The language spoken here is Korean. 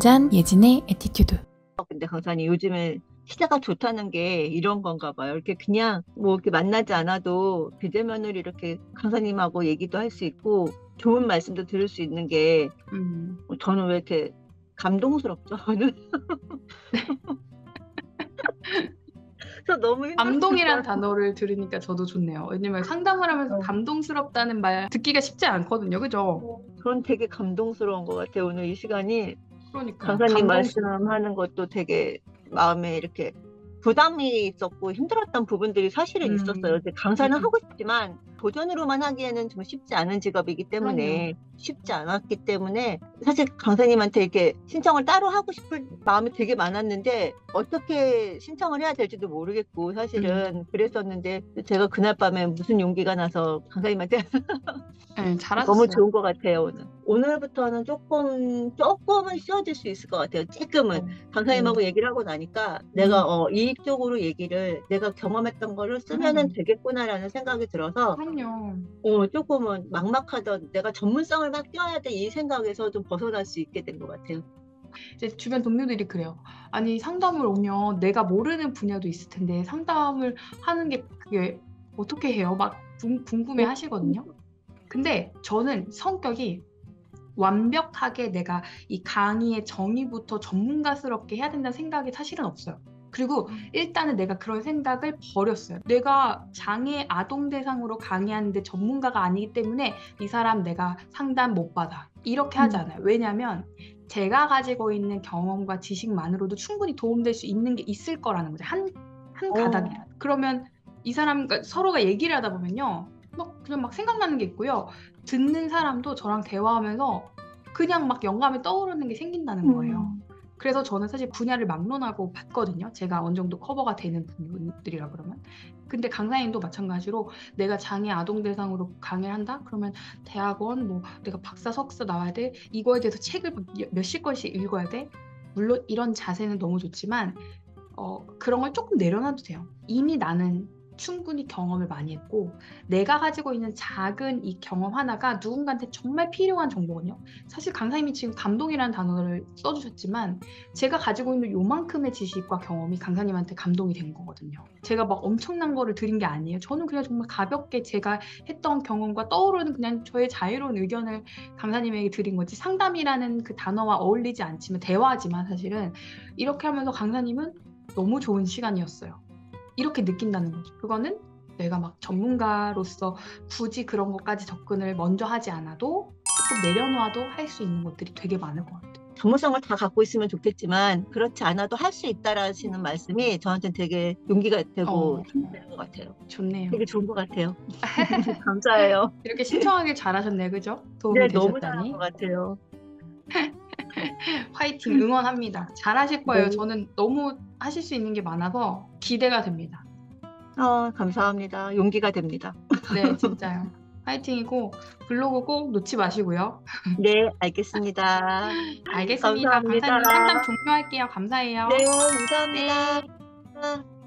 잔 예진의 attitude. 근데 강사님 요즘에 시대가 좋다는 게 이런 건가 봐요. 이렇게 그냥 뭐 이렇게 만나지 않아도 비대면으로 이렇게 강사님하고 얘기도 할 수 있고 좋은 말씀도 들을 수 있는 게 음. 저는 왜 이렇게 감동스럽죠? 저는 그래서 너무 힘들었어요. 감동이란 단어를 들으니까 저도 좋네요. 왜냐면 상담을 하면서 어. 감동스럽다는 말 듣기가 쉽지 않거든요. 그죠? 저는 되게 감동스러운 것 같아요. 오늘 이 시간이 그러니까 강사님 말씀하는 것도 되게 마음에 이렇게 부담이 있었고 힘들었던 부분들이 사실은 음. 있었어요. 강사는 음. 하고 싶지만 도전으로만 하기에는 좀 쉽지 않은 직업이기 때문에 쉽지 않았기 때문에 사실 강사님한테 이렇게 신청을 따로 하고 싶을 마음이 되게 많았는데 어떻게 신청을 해야 될지도 모르겠고 사실은 음. 그랬었는데 제가 그날 밤에 무슨 용기가 나서 강사님한테 네. 너무 좋은 것 같아요 오늘. 오늘부터는 조금 조금은 쉬워질 수 있을 것 같아요. 조금은 강사님하고 얘기를 하고 나니까 내가 어, 이익적으로 얘기를 내가 경험했던 거를 쓰면은 음. 되겠구나라는 생각이 들어서 그럼요. 어, 조금은 막막하던 내가 전문성을 막 띄워야 돼 이 생각에서 좀 벗어날 수 있게 된 것 같아요. 제 주변 동료들이 그래요. 아니 상담을 오면 내가 모르는 분야도 있을 텐데 상담을 하는 게 그게 어떻게 해요? 막 궁- 궁금해 하시거든요. 근데 저는 성격이 완벽하게 내가 이 강의의 정의부터 전문가스럽게 해야 된다는 생각이 사실은 없어요. 그리고 일단은 내가 그런 생각을 버렸어요. 내가 장애 아동 대상으로 강의하는데 전문가가 아니기 때문에 이 사람 내가 상담 못 받아. 이렇게 하지 음. 않아요. 왜냐면 제가 가지고 있는 경험과 지식만으로도 충분히 도움될 수 있는 게 있을 거라는 거죠. 한, 한 어. 가닥이라. 그러면 이 사람, 그러니까 서로가 얘기를 하다 보면요. 막 그냥 막 생각나는 게 있고요. 듣는 사람도 저랑 대화하면서 그냥 막 영감이 떠오르는 게 생긴다는 거예요. 그래서 저는 사실 분야를 막론하고 봤거든요. 제가 어느 정도 커버가 되는 분들이라 그러면. 근데 강사님도 마찬가지로 내가 장애 아동 대상으로 강의를 한다? 그러면 대학원 뭐 내가 박사 석사 나와야 돼? 이거에 대해서 책을 막 몇십 권씩 읽어야 돼? 물론 이런 자세는 너무 좋지만 어, 그런 걸 조금 내려놔도 돼요. 이미 나는 충분히 경험을 많이 했고 내가 가지고 있는 작은 이 경험 하나가 누군가한테 정말 필요한 정보거든요. 사실 강사님이 지금 감동이라는 단어를 써주셨지만 제가 가지고 있는 요만큼의 지식과 경험이 강사님한테 감동이 된 거거든요. 제가 막 엄청난 거를 드린 게 아니에요. 저는 그냥 정말 가볍게 제가 했던 경험과 떠오르는 그냥 저의 자유로운 의견을 강사님에게 드린 거지 상담이라는 그 단어와 어울리지 않지만 대화지만 사실은 이렇게 하면서 강사님은 너무 좋은 시간이었어요. 이렇게 느낀다는 거죠. 그거는 내가 막 전문가로서 굳이 그런 것까지 접근을 먼저 하지 않아도 조금 내려놔도 할 수 있는 것들이 되게 많을 것 같아요. 전문성을 다 갖고 있으면 좋겠지만 그렇지 않아도 할 수 있다라시는 말씀이 저한테는 되게 용기가 되고 어. 힘이 되는 것 같아요. 좋네요. 되게 좋은 것 같아요. 감사해요. 이렇게 신청하길 잘하셨네, 그죠? 도움이 네, 너무 잘한 되셨다니. 것 같아요. 화이팅 응원합니다. 잘하실 거예요. 네. 저는 너무 하실 수 있는 게 많아서 기대가 됩니다. 어, 감사합니다. 용기가 됩니다. 네, 진짜요. 화이팅이고 블로그 꼭 놓지 마시고요. 네, 알겠습니다. 알겠습니다. 감사합니다. 강사님 상담 종료할게요. 감사해요. 네, 감사합니다.